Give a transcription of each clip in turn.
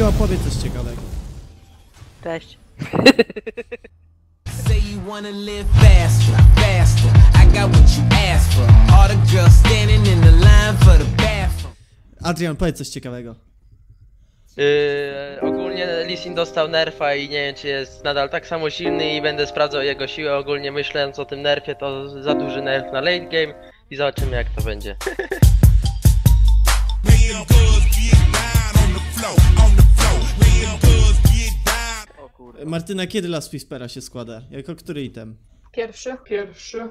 Kądziu, opowiedz coś ciekawego. Cześć. Say you wanna live faster, faster. I got what you asked for. All the girls standing in the line for the bathroom. Adrian, powiedz coś ciekawego. Yy, ogólnie Lisin dostał nerfa i nie wiem czy jest nadal tak samo silny i będę sprawdzał jego siłę. Ogólnie myśląc o tym nerfie to za duży nerf na late game i zobaczymy jak to będzie. Martyna, kiedy Last Whispera się składa? Jako który item? Pierwszy. Pierwszy.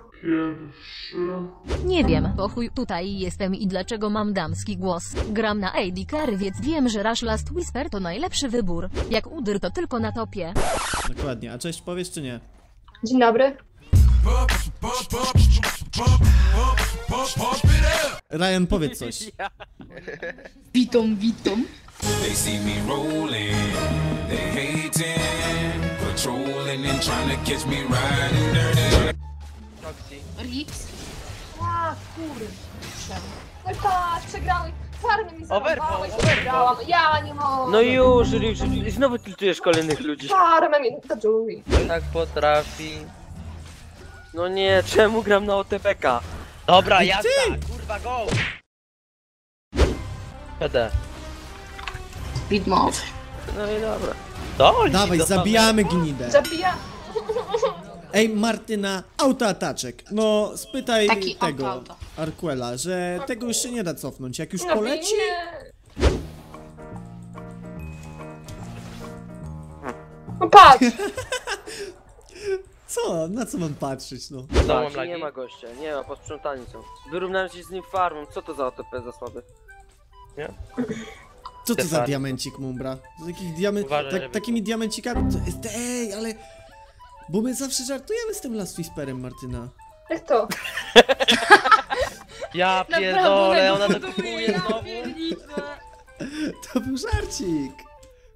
Nie wiem, po chuj tutaj jestem i dlaczego mam damski głos. Gram na AD Carry, więc wiem, że Rush Last Whisper to najlepszy wybór. Jak udyr to tylko na topie. Dokładnie. A cześć powiesz czy nie? Dzień dobry. Ryan, powiedz coś. Witam, witam. They see me rolling, they hating, patrolling and trying to catch me riding dirty. Roxy. Rix. A, kurczę. No tak, przegrałem. Farmy mi przegrałam. Ja nie mogę. No już, już, już, znowu tiltujesz kolejnych ludzi. Farmę mi to dżungli. Tak potrafi. No nie, czemu gram na OTPK? Dobra, jazda, kurwa go! PD. Widmow. No i dobra. Dawaj, zabijamy gnidę. Zabija. Ej, Martyna, autoataczek. No, spytaj Taki tego, auto, auto. Arquela, że tego już się nie da cofnąć. Jak już No poleci, nie. No patrz. co? Na co mam patrzeć, no? Tak, nie ma gościa, nie ma, posprzątani są. Wyrównałem się z nim farmą, co to za OTP za słaby? Co to za diamencik, Mumbra? Z jakich diament... Uważaj, tak, żeby- takimi diamencikami... To jest... Ej, ale... Bo my zawsze żartujemy z tym Last Whisperem, Martyna. Jak to? Ja pierdolę, ona to kupuje znowu. To był żarcik.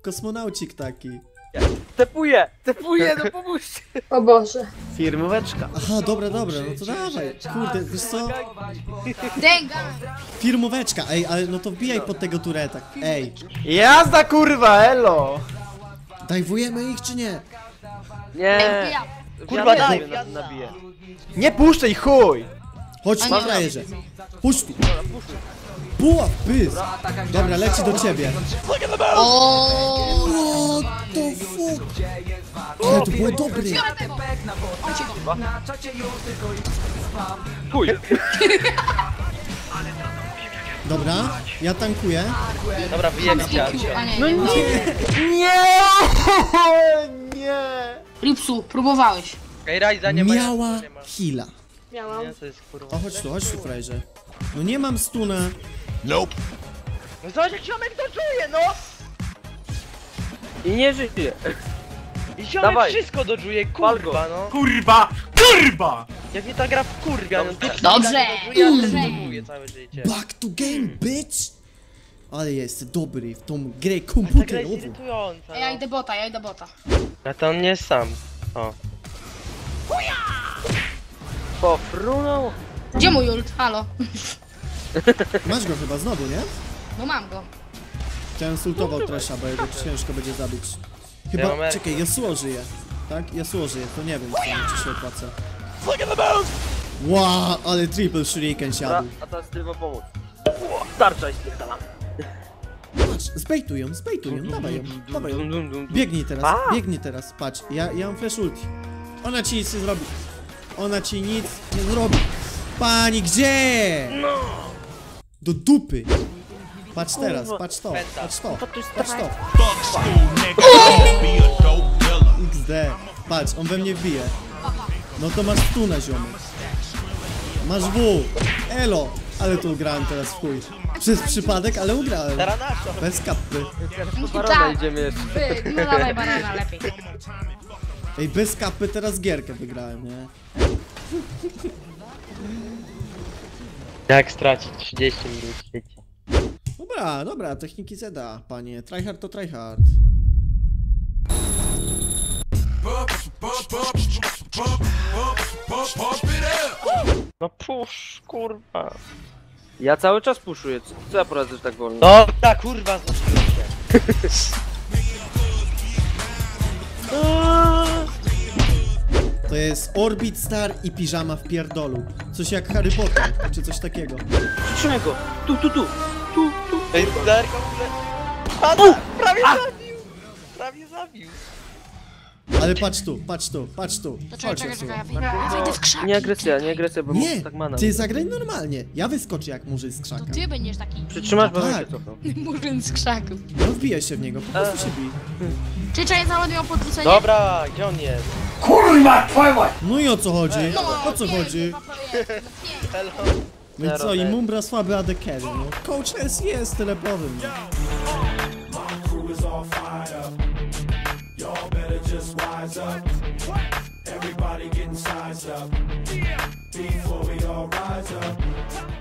Kosmonaucik taki. Tepuję! Tepuję, no pomóżcie! O Boże. Firmóweczka. Aha, dobra, dobra, no to dawaj. Kurde, wiesz co? Denga! Firmóweczka, ej, ale no to wbijaj pod tego tureta. Ej, Jazda kurwa, elo! dajwujemy ich czy nie? Nie! Kurwa, daj, na- jazda. nabiję. Nie puszczaj chuj! Chodź tu, A nie, frajerze. Puść tu. Buła, pys. Dobra, leci do ciebie. O. The fuck? Ale to było dobre. Chuj! Dobra, ja tankuję. Dobra, wyjebać cię. A nie, nie. Nie! Ripsu, próbowałeś. Miała heala. Miałam. Nie, to jest kurwa. O, chodź tu, chodź tu, frajerze. No nie mam stuna. Nope. No zobacz jak ziomek to czuje, no! I nie żyje. I ziomek Dawaj. wszystko go. kurwa, no. Kurwa! Kurwa! Jak mnie ta gra w kurwia, no ty Dobrze. dodżuje, a ten dodżuje całe życie. Back to game, bitch. Ale jest dobry w tą grę Ta gra jest komputerową. irytująca, ja no. idę bota, ja idę bota. A to on nie jest sam. O. Pofrunął? Gdzie mój ult? Halo. Masz go chyba znowu, nie? No mam go. Chciałem sultował Tresha, bo jego ciężko będzie zabić. Chyba, Ja mam Erkę. czekaj, Yasuo żyje. Tak? Yasuo żyje, to nie wiem, czy, czy się opłaca. Wow, ale triple shuriken A, siadł. a teraz tylko pomóc. Tarcza i spierdala. Patrz, zbejtuj ją, zbejtuj ją, dawaj ją, dawaj ją. Biegnij teraz, biegnij teraz, patrz, ja, ja mam flash ulti. Ona ci nic nie zrobi. Ona ci nic nie zrobi. Pani, gdzie? Do dupy. Patrz teraz, patrz to, patrz to, patrz to. XD. Patrz, on we mnie wbije. No to masz tu na ziomek. Masz W. Elo. Ale tu ugrałem teraz w chuj. Przez przypadek, ale ugrałem. Teraz. Bez kapy. Do barona idziemy jeszcze. No dawaj banana lepiej. Ej, bez kapy teraz gierkę wygrałem, nie? Jak stracić 30 minut życia? Dobra, dobra, techniki Zeda, panie. Tryhard to tryhard. No pusz, kurwa. Ja cały czas puszuję, co, ja poradzę, że tak wolno? Dobra, kurwa, znowu się. To jest Orbit Star i piżama w pierdolu. Coś jak Harry Potter, czy coś takiego. Przytrzymaj go! Tu, tu, tu! Tu, tu! Ej, Nerf w ogóle... Pada! Prawie zabił! Prawie zabił! Ale patrz tu, patrz tu, patrz tu. To Chodź, czekaj, czekaj, czekaj, ja wyjdę, ja w krzaki. Nie agresja, nie agresja, bo Nie, tak mana. ty zagraj normalnie. Ja wyskoczę jak murzy z krzaka. To ty będziesz taki Przytrzymasz, bo Tak. tak. się cofnął. murzyn z krzaków. No wbijaj się w niego, po prostu się bij. Czy czekaj, załadnie o podrzucenie? Dobra, gdzie on jest? Kurwa, twoja! No i o co chodzi? No, o co chodzi? No, no i co, i Mumbra słaby AD carry, no. Coach S jest telepowym. Everybody no. getting sized up before we all rise up.